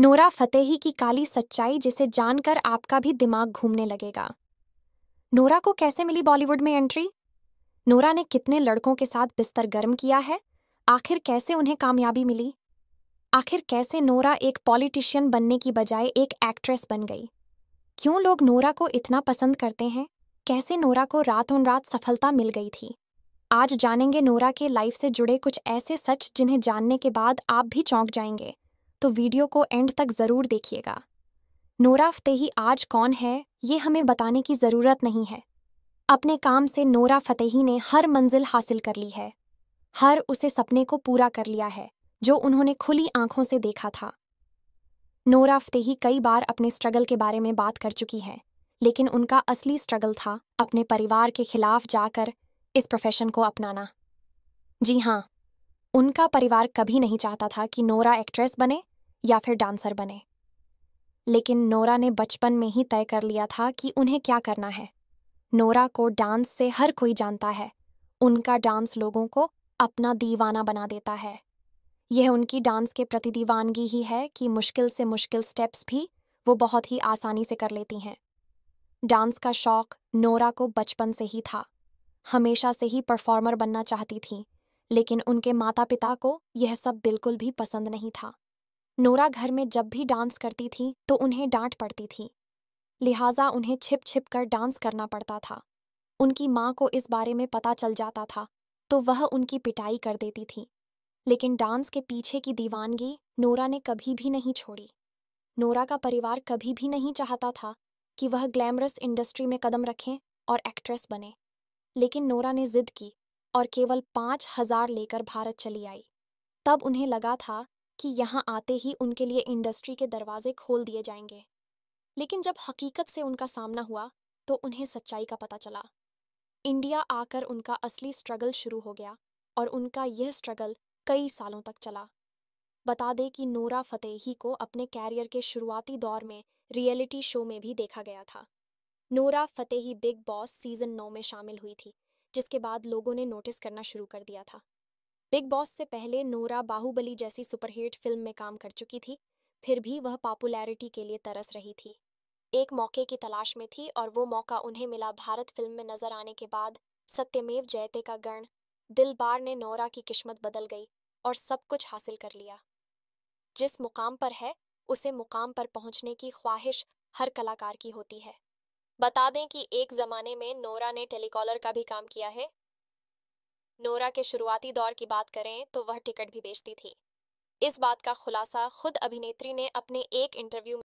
Nora Fatehi की काली सच्चाई जिसे जानकर आपका भी दिमाग घूमने लगेगा। नोरा को कैसे मिली बॉलीवुड में एंट्री? नोरा ने कितने लड़कों के साथ बिस्तर गर्म किया है? आखिर कैसे उन्हें कामयाबी मिली? आखिर कैसे नोरा एक पॉलिटिशियन बनने की बजाय एक एक्ट्रेस बन गई? क्यों लोग नोरा को इतना पसंद करते हैं? कैसे नोरा को रातों रात सफलता मिल गई थी? आज जानेंगे नोरा के लाइफ से जुड़े कुछ ऐसे सच जिन्हें जानने के बाद आप भी चौंक जाएँगे। तो वीडियो को एंड तक ज़रूर देखिएगा। नोरा फतेही आज कौन है, ये हमें बताने की ज़रूरत नहीं है। अपने काम से नोरा फतेही ने हर मंजिल हासिल कर ली है। हर उसे सपने को पूरा कर लिया है, जो उन्होंने खुली आँखों से देखा था। नोरा फतेही कई बार अपने स्ट्रगल के बारे में बात कर चुकी है, लेकिन उनका असली स्ट्रगल था अपने परिवार के खिलाफ जाकर इस प्रोफेशन को अपनाना। जी हाँ उनका परिवार कभी नहीं चाहता था कि नोरा एक्ट्रेस बने या फिर डांसर बने। लेकिन नोरा ने बचपन में ही तय कर लिया था कि उन्हें क्या करना है। नोरा को डांस से हर कोई जानता है। उनका डांस लोगों को अपना दीवाना बना देता है। यह उनकी डांस के प्रति दीवानगी ही है कि मुश्किल से मुश्किल स्टेप्स भी वो बहुत ही आसानी से कर लेती हैं। डांस का शौक नोरा को बचपन से ही था। हमेशा से ही परफॉर्मर बनना चाहती थी, लेकिन उनके माता पिता को यह सब बिल्कुल भी पसंद नहीं था। नोरा घर में जब भी डांस करती थी तो उन्हें डांट पड़ती थी। लिहाजा उन्हें छिप छिप कर डांस करना पड़ता था। उनकी माँ को इस बारे में पता चल जाता था तो वह उनकी पिटाई कर देती थी। लेकिन डांस के पीछे की दीवानगी नोरा ने कभी भी नहीं छोड़ी। नोरा का परिवार कभी भी नहीं चाहता था कि वह ग्लैमरस इंडस्ट्री में कदम रखें और एक्ट्रेस बने। लेकिन नोरा ने जिद की और केवल पाँच हज़ार लेकर भारत चली आई। तब उन्हें लगा था कि यहाँ आते ही उनके लिए इंडस्ट्री के दरवाजे खोल दिए जाएँगे। लेकिन जब हकीकत से उनका सामना हुआ तो उन्हें सच्चाई का पता चला। इंडिया आकर उनका असली स्ट्रगल शुरू हो गया, और उनका यह स्ट्रगल कई सालों तक चला। बता दें कि नोरा फतेही को अपने कैरियर के शुरुआती दौर में रियलिटी शो में भी देखा गया था। Nora Fatehi Bigg Boss season नौ में शामिल हुई थी, जिसके बाद लोगों ने नोटिस करना शुरू कर दिया था। बिग बॉस से पहले नोरा बाहुबली जैसी सुपरहिट फ़िल्म में काम कर चुकी थी, फिर भी वह पॉपुलैरिटी के लिए तरस रही थी। एक मौके की तलाश में थी और वो मौका उन्हें मिला भारत फ़िल्म में नज़र आने के बाद सत्यमेव जयते का गण दिलबार ने नोरा की किस्मत बदल गई और सब कुछ हासिल कर लिया। जिस मुकाम पर है, उसे मुकाम पर पहुँचने की ख्वाहिश हर कलाकार की होती है। बता दें कि एक जमाने में नोरा ने टेलीकॉलर का भी काम किया है। नोरा के शुरुआती दौर की बात करें तो वह टिकट भी बेचती थी। इस बात का खुलासा खुद अभिनेत्री ने अपने एक इंटरव्यू